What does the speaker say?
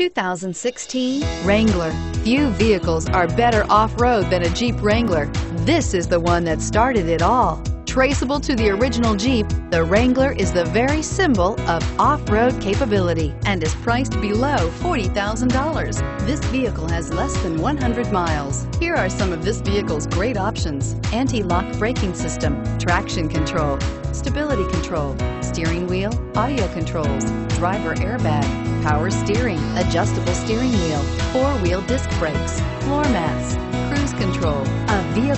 2016 Wrangler. Few vehicles are better off-road than a Jeep Wrangler. This is the one that started it all. Traceable to the original Jeep, the Wrangler is the very symbol of off-road capability and is priced below $40,000. This vehicle has less than 100 miles. Here are some of this vehicle's great options. Anti-lock braking system, traction control, stability control, steering wheel, audio controls, driver airbag, power steering, adjustable steering wheel, four-wheel disc brakes, floor mats,